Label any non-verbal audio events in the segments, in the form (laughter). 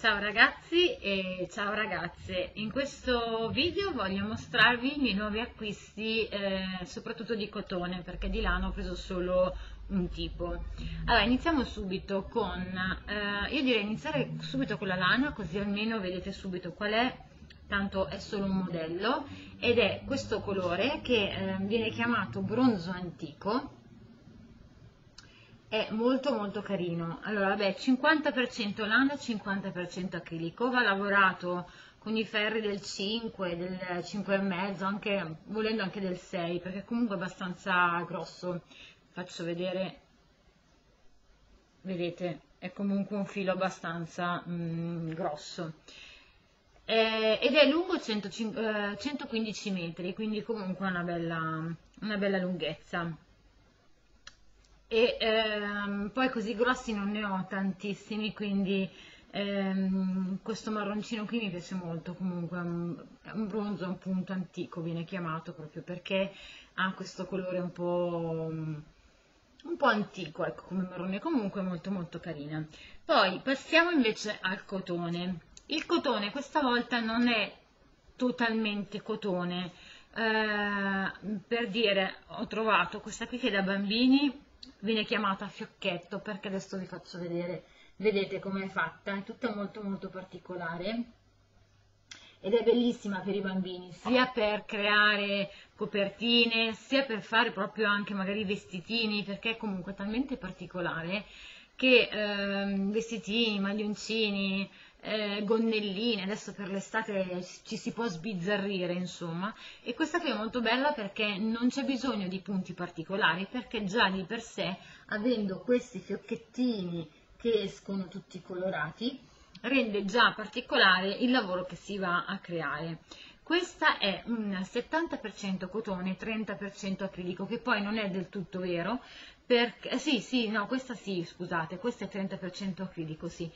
Ciao ragazzi e ciao ragazze, in questo video voglio mostrarvi i miei nuovi acquisti eh, soprattutto di cotone perché di lana ho preso solo un tipo. Allora iniziamo subito con, eh, io direi iniziare subito con la lana così almeno vedete subito qual è, tanto è solo un modello ed è questo colore che eh, viene chiamato bronzo antico è molto molto carino. Allora vabbè 50% lana 50% acrilico va lavorato con i ferri del 5 del 5,5 anche volendo anche del 6 perché comunque è abbastanza grosso. Faccio vedere. Vedete è comunque un filo abbastanza mm, grosso. Eh, ed è lungo 100, eh, 115 metri quindi comunque una bella, una bella lunghezza e ehm, poi così grossi non ne ho tantissimi quindi ehm, questo marroncino qui mi piace molto comunque è un, è un bronzo appunto antico viene chiamato proprio perché ha questo colore un po' un po' antico ecco come marrone comunque molto molto carina. Poi passiamo invece al cotone. Il cotone questa volta non è totalmente cotone eh, per dire ho trovato questa qui che da bambini viene chiamata fiocchetto perché adesso vi faccio vedere. Vedete com'è fatta è tutta molto molto particolare. Ed è bellissima per i bambini sia per creare copertine sia per fare proprio anche magari vestitini perché è comunque talmente particolare che eh, vestitini, maglioncini eh, gonnelline, adesso per l'estate ci si può sbizzarrire insomma. E questa qui è molto bella perché non c'è bisogno di punti particolari perché già di per sé avendo questi fiocchettini che escono tutti colorati rende già particolare il lavoro che si va a creare. Questa è un 70% cotone, 30% acrilico, che poi non è del tutto vero, perché, sì, sì, no, questa sì, scusate, questa è 30% acrilico, sì,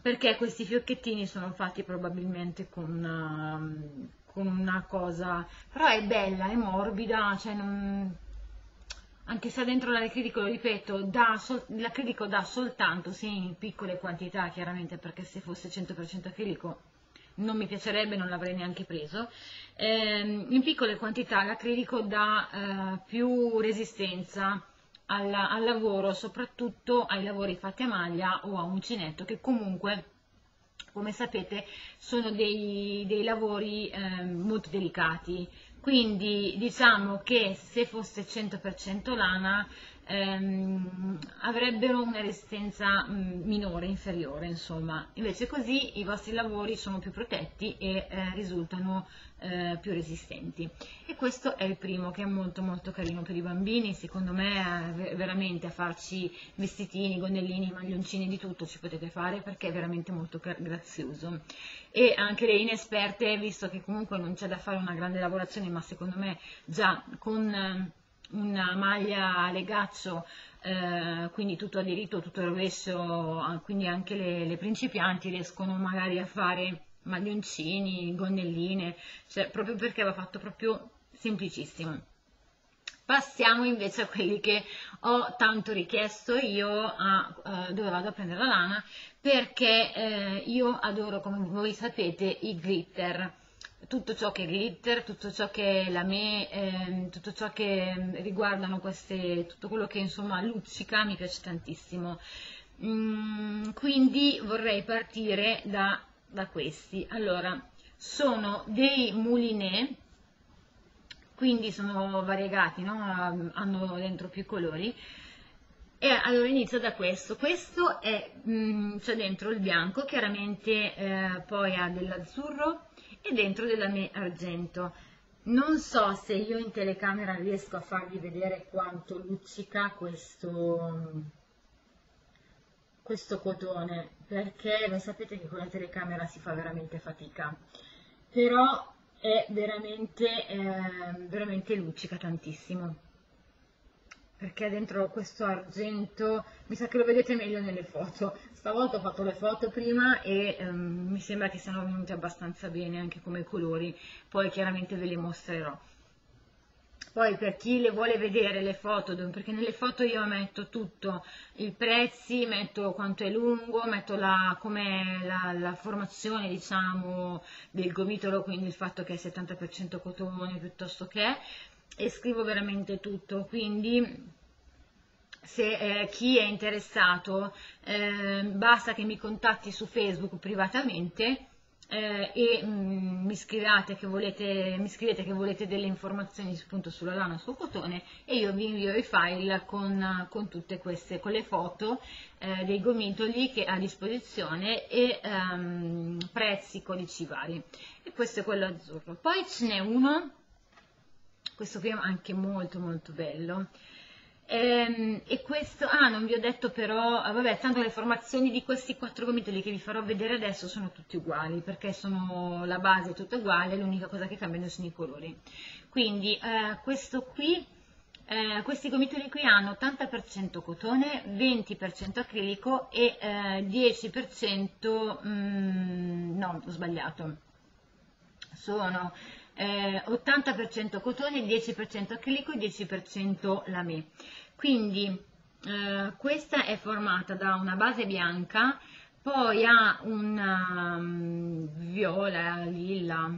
perché questi fiocchettini sono fatti probabilmente con una, um, con una cosa, però è bella, è morbida, cioè non, anche se dentro l'acrilico, lo ripeto, l'acrilico dà soltanto, sì, in piccole quantità, chiaramente, perché se fosse 100% acrilico non mi piacerebbe, non l'avrei neanche preso. Eh, in piccole quantità l'acrilico dà eh, più resistenza al, al lavoro, soprattutto ai lavori fatti a maglia o a uncinetto, che comunque come sapete sono dei, dei lavori eh, molto delicati quindi diciamo che se fosse 100% lana ehm, avrebbero una resistenza minore, inferiore, insomma. Invece così i vostri lavori sono più protetti e eh, risultano eh, più resistenti. E questo è il primo che è molto molto carino per i bambini, secondo me veramente a farci vestitini, gonnellini, maglioncini, di tutto ci potete fare perché è veramente molto grazioso. E anche le inesperte, visto che comunque non c'è da fare una grande lavorazione, ma secondo me già con una maglia a legaccio, eh, quindi tutto aderito, tutto rovescio, quindi anche le, le principianti riescono magari a fare maglioncini, gonnelline, cioè proprio perché va fatto proprio semplicissimo. Passiamo invece a quelli che ho tanto richiesto io a, a dove vado a prendere la lana perché eh, io adoro come voi sapete i glitter tutto ciò che glitter, tutto ciò che lame, ehm, tutto ciò che riguardano queste, tutto quello che insomma luccica mi piace tantissimo. Mm, quindi vorrei partire da, da questi. Allora, sono dei moulinet, quindi sono variegati, no? hanno dentro più colori. E allora inizio da questo, questo mm, c'è dentro il bianco, chiaramente eh, poi ha dell'azzurro, e dentro della me argento. Non so se io in telecamera riesco a farvi vedere quanto luccica questo, questo cotone, perché lo sapete che con la telecamera si fa veramente fatica, però è veramente, eh, veramente luccica tantissimo. Perché dentro questo argento, mi sa che lo vedete meglio nelle foto, stavolta ho fatto le foto prima e um, mi sembra che siano venute abbastanza bene anche come colori, poi chiaramente ve le mostrerò. Poi per chi le vuole vedere le foto, perché nelle foto io metto tutto, i prezzi, metto quanto è lungo, metto la, la, la formazione diciamo del gomitolo, quindi il fatto che è 70% cotone piuttosto che, e scrivo veramente tutto, quindi se eh, chi è interessato eh, basta che mi contatti su Facebook privatamente eh, e mh, mm, mi, scrivete che volete, mi scrivete che volete delle informazioni appunto sulla lana sul cotone e io vi invio i file con, con tutte queste, con le foto eh, dei gomitoli che ha a disposizione e um, prezzi, codici vari. E questo è quello azzurro. Poi ce n'è uno, questo qui è anche molto molto bello, Ehm, e questo, ah non vi ho detto però, ah, vabbè tanto le formazioni di questi quattro gomitoli che vi farò vedere adesso sono tutti uguali perché sono, la base è tutta uguale, l'unica cosa che cambiano sono i colori. Quindi eh, questo qui, eh, questi gomitoli qui hanno 80% cotone, 20% acrilico e eh, 10%, mm, no ho sbagliato, sono eh, 80% cotone, 10% acrilico e 10% lame. Quindi eh, questa è formata da una base bianca, poi ha una um, viola, lilla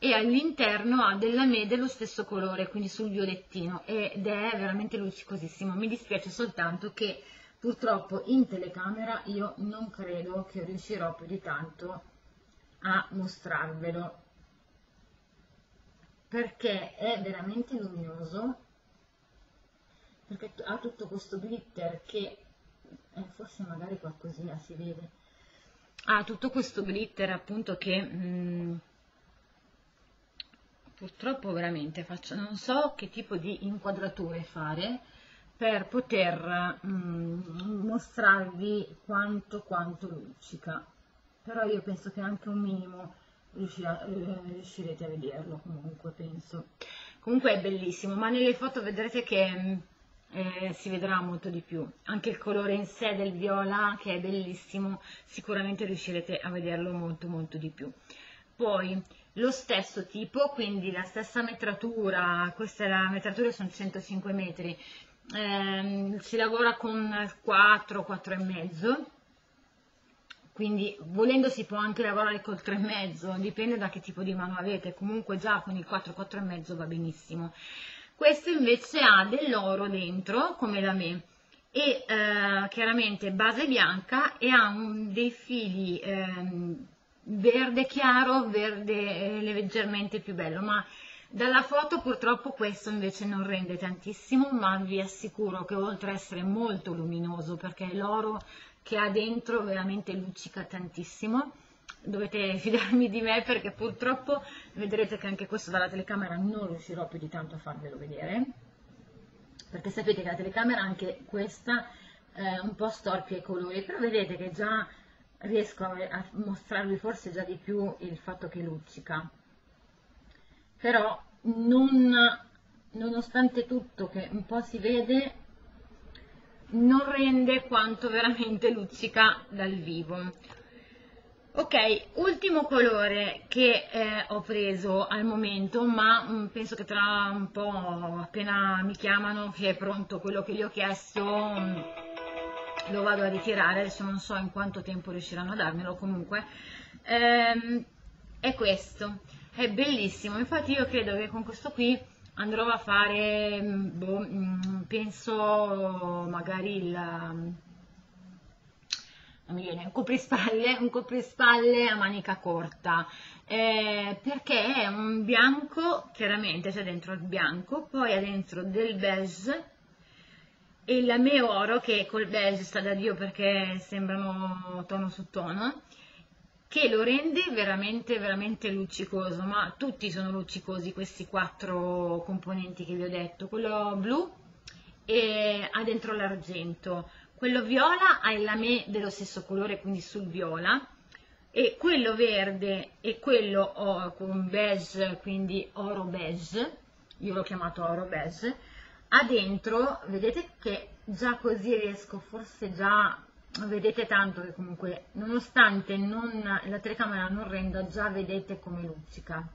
e all'interno ha del lame dello stesso colore, quindi sul violettino ed è veramente luccicosissimo. Mi dispiace soltanto che purtroppo in telecamera io non credo che riuscirò più di tanto a mostrarvelo perché è veramente luminoso perché ha tutto questo glitter che eh, forse magari qualcosina si vede. Ha tutto questo glitter appunto che mh, mm, purtroppo veramente faccio non so che tipo di inquadrature fare per poter mh, mm, mostrarvi quanto quanto luccica. Però io penso che anche un minimo riuscirete a vederlo comunque penso. Comunque è bellissimo ma nelle foto vedrete che mm, eh, si vedrà molto di più. Anche il colore in sé del viola che è bellissimo sicuramente riuscirete a vederlo molto molto di più. Poi lo stesso tipo quindi la stessa metratura questa è la metratura sono 105 metri eh, si lavora con 4 4 e mezzo quindi volendo si può anche lavorare col 3,5, dipende da che tipo di mano avete, comunque già con il 4, 4,5 va benissimo. Questo invece ha dell'oro dentro, come da me, e eh, chiaramente base bianca e ha un, dei fili eh, verde chiaro, verde eh, leggermente più bello, ma dalla foto purtroppo questo invece non rende tantissimo, ma vi assicuro che oltre ad essere molto luminoso, perché l'oro che ha dentro veramente luccica tantissimo. Dovete fidarmi di me perché purtroppo vedrete che anche questo dalla telecamera non riuscirò più di tanto a farvelo vedere. Perché sapete che la telecamera anche questa è un po' storpia i colori però vedete che già riesco a mostrarvi forse già di più il fatto che luccica. Però non, nonostante tutto che un po' si vede non rende quanto veramente luccica dal vivo. Ok, ultimo colore che eh, ho preso al momento, ma mh, mm, penso che tra un po', appena mi chiamano, che è pronto quello che gli ho chiesto, mh, mm, lo vado a ritirare, adesso non so in quanto tempo riusciranno a darmelo, comunque, ehm, è questo, è bellissimo, infatti io credo che con questo qui andrò a fare, mm, boh, mm, penso magari il, mm, non mi viene, un coprispalle, un coprispalle a manica corta, eh, perché è un bianco, chiaramente c'è dentro il bianco, poi ha dentro del beige e il lame oro che col beige sta da Dio perché sembrano tono su tono che lo rende veramente veramente luccicoso ma tutti sono luccicosi questi quattro componenti che vi ho detto. Quello blu ha dentro l'argento quello viola ha il lame dello stesso colore quindi sul viola e quello verde e quello oh, con beige quindi oro beige io l'ho chiamato oro beige ha dentro vedete che già così riesco forse già vedete tanto che comunque nonostante non, la telecamera non renda già vedete come luccica.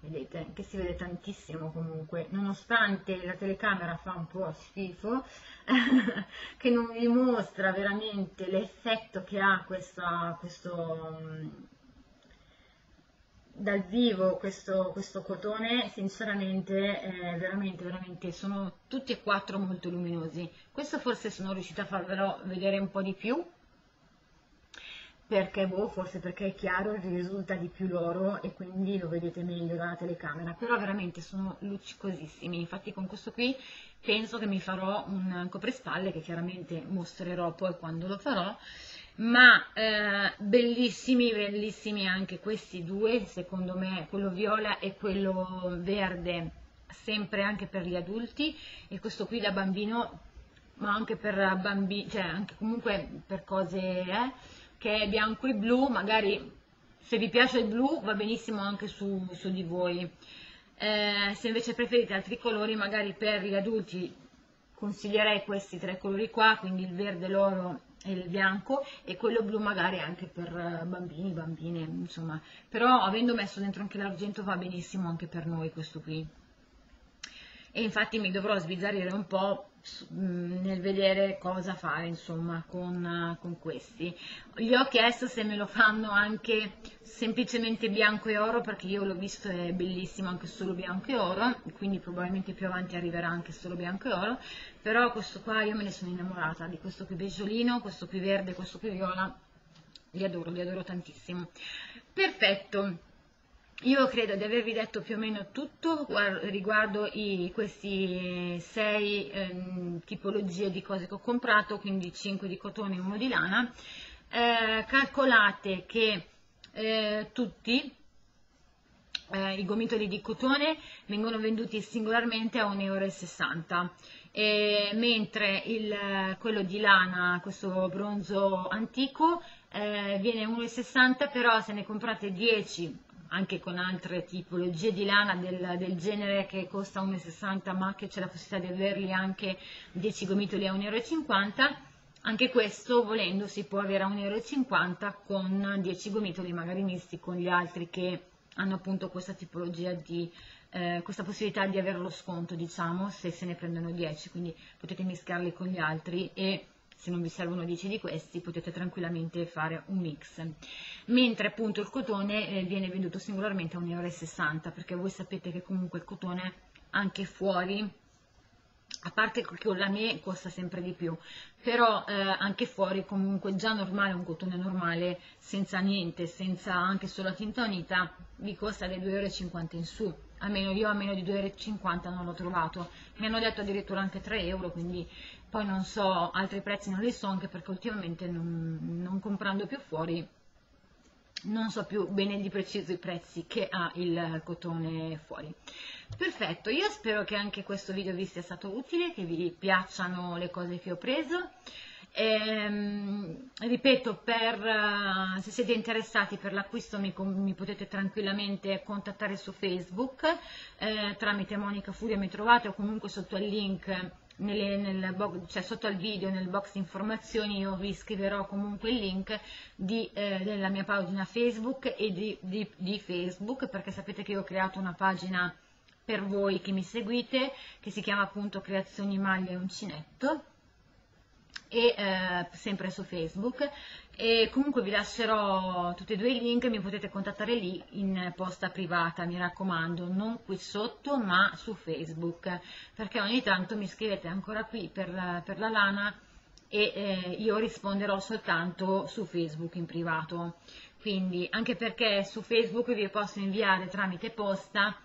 Vedete che si vede tantissimo comunque. Nonostante la telecamera fa un po' schifo (laughs) che non vi mostra veramente l'effetto che ha questa, questo dal vivo questo, questo cotone sinceramente eh, veramente veramente sono tutti e quattro molto luminosi. Questo forse sono riuscita a farvelo vedere un po' di più perché boh, forse perché è chiaro risulta di più l'oro e quindi lo vedete meglio dalla telecamera però veramente sono luccicosissimi. Infatti con questo qui penso che mi farò un coprespalle che chiaramente mostrerò poi quando lo farò ma eh, bellissimi bellissimi anche questi due secondo me quello viola e quello verde sempre anche per gli adulti e questo qui da bambino ma anche per bambini cioè anche comunque per cose eh, che è bianco e blu, magari se vi piace il blu va benissimo anche su, su di voi. Eh, se invece preferite altri colori, magari per gli adulti consiglierei questi tre colori qua, quindi il verde, l'oro il bianco e quello blu magari anche per bambini, bambine, insomma. Però avendo messo dentro anche l'argento va benissimo anche per noi questo qui e infatti mi dovrò sbizzarrire un po' mm, nel vedere cosa fare insomma con, con, questi. Gli ho chiesto se me lo fanno anche semplicemente bianco e oro perché io l'ho visto è bellissimo anche solo bianco e oro quindi probabilmente più avanti arriverà anche solo bianco e oro. Però questo qua io me ne sono innamorata di questo qui beggiolino questo qui verde questo qui viola. Li adoro li adoro tantissimo. Perfetto io credo di avervi detto più o meno tutto riguardo i, questi sei eh, tipologie di cose che ho comprato, quindi 5 di cotone e 1 di lana. Eh, calcolate che eh, tutti eh, i gomitoli di cotone vengono venduti singolarmente a 1,60 euro, mentre il, quello di lana, questo bronzo antico, eh, viene 1,60 però se ne comprate 10 anche con altre tipologie di lana del, del genere che costa 1,60 ma che c'è la possibilità di averli anche 10 gomitoli a 1,50 euro anche questo volendo si può avere a 1,50 euro con 10 gomitoli magari misti con gli altri che hanno appunto questa tipologia di eh, questa possibilità di avere lo sconto diciamo se se ne prendono 10 quindi potete mischiarli con gli altri e se non vi servono 10 di questi potete tranquillamente fare un mix. Mentre appunto il cotone eh, viene venduto singolarmente a 1,60 euro perché voi sapete che comunque il cotone anche fuori a parte che la me costa sempre di più, però eh, anche fuori comunque già normale, un cotone normale, senza niente, senza anche solo la tinta unita, vi costa dai 2,50 euro in su, almeno io a meno di 2,50 euro non l'ho trovato, mi hanno detto addirittura anche 3 euro, quindi poi non so, altri prezzi non li so anche perché ultimamente non, non comprando più fuori non so più bene di preciso i prezzi che ha il cotone fuori. Perfetto, io spero che anche questo video vi sia stato utile, che vi piacciono le cose che ho preso. Ehm, ripeto, per, uh, se siete interessati per l'acquisto mi, mi, potete tranquillamente contattare su Facebook, eh, tramite Monica Furia mi trovate o comunque sotto il link nelle, nel cioè sotto al video nel box informazioni io vi scriverò comunque il link di, eh, della mia pagina Facebook e di, di, di, Facebook perché sapete che io ho creato una pagina per voi che mi seguite che si chiama appunto Creazioni Maglie Uncinetto e eh, sempre su Facebook. E comunque vi lascerò tutti e due i link mi potete contattare lì in posta privata mi raccomando non qui sotto ma su facebook perché ogni tanto mi scrivete ancora qui per, per la lana e eh, io risponderò soltanto su facebook in privato. Quindi anche perché su facebook vi posso inviare tramite posta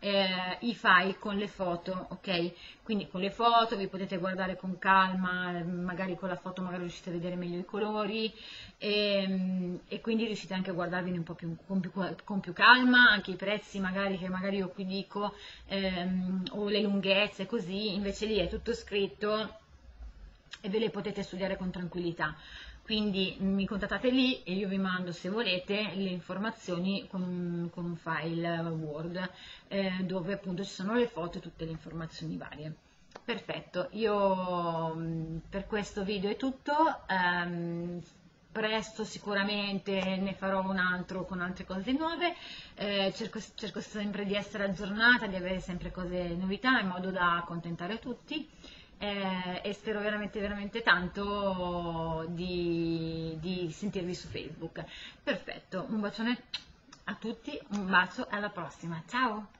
eh, i file con le foto, ok? Quindi con le foto vi potete guardare con calma, magari con la foto magari riuscite a vedere meglio i colori e, ehm, e quindi riuscite anche a guardarvi un po' più con, più con, più calma, anche i prezzi magari che magari io qui dico ehm, o le lunghezze così, invece lì è tutto scritto e ve le potete studiare con tranquillità quindi mi contattate lì e io vi mando se volete le informazioni con con un file Word eh, dove appunto ci sono le foto e tutte le informazioni varie. Perfetto, io mm, per questo video è tutto, um, presto sicuramente ne farò un altro con altre cose nuove, eh, cerco, cerco sempre di essere aggiornata, di avere sempre cose novità in modo da accontentare tutti eh, e spero veramente veramente tanto di, di sentirvi su Facebook. Perfetto, un bacione a tutti, un bacio e alla prossima, ciao!